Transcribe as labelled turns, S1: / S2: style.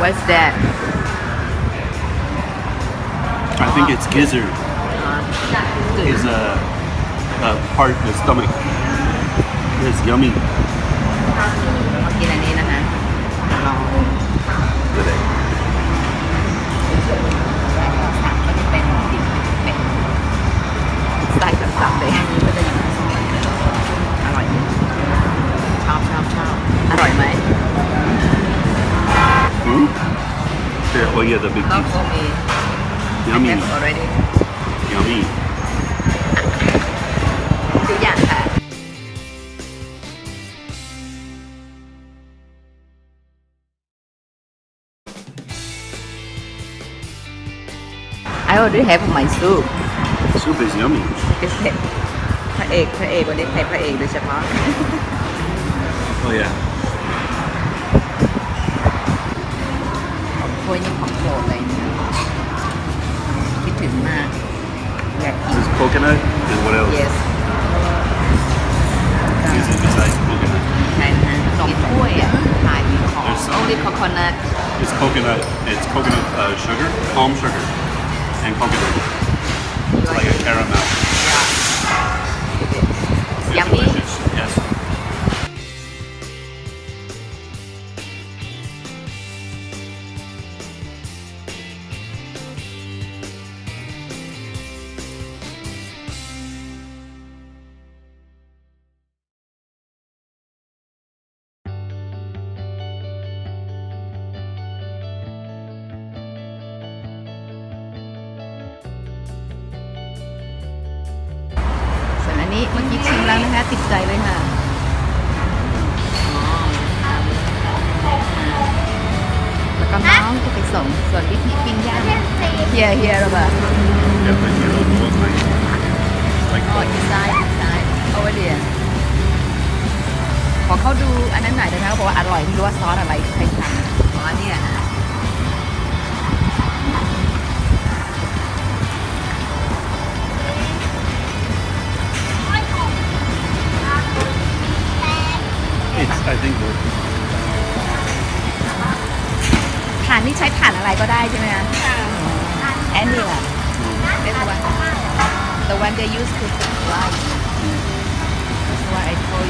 S1: What's that?
S2: I think it's gizzard. It's a, a part of the stomach. It's yummy. Hmm? Yeah, oh yeah, the big
S1: ก็
S2: piece.
S1: คงมี
S2: Yummy.
S1: have already
S2: Yummy.
S1: ทุกอย่างค่ะ I already have my soup
S2: Soup is yummy.
S1: เป็นเผ็ดพระเอกพระเอกวันนี้ใครพระเอกโดยเฉพาะ
S2: Oh yeah.
S1: วยนี้ของโปรดเลยเนี่ยคิดถึงมาก อยากกิน
S2: This is coconut and what else?
S1: yes
S2: Is it besides coconut?
S1: ใช่นะสองถ้วยอ่ะขายมีของ
S2: There's some.
S1: only coconut
S2: It's coconut. It's coconut uh, sugar, palm sugar, and coconut.
S1: นี้เมื่อกี้ชิมแล้วนะคะติดใจเลยค่ะแล้วก็น้องจะไปส่งส่วนวิธีปิ้งย่างเฮียเฮียหรือเปล่า
S2: Yeah, but you know, it looks like, like
S1: อ๋ออีซ้ายซ้ายเอาไว้เดียขอเขาดูอันนั้นหน่อยได้ไหมเขาบอกว่าอร่อยไม่รู้ว่าซอสอะไรใครทำอ๋อเนี่ย
S2: I think we're
S1: ถ่านนี่ใช้ถ่านอะไรก็ได้ใช่ไหมคะแอนนี่แหละ That's the one the one they use to cook rice That's what I told you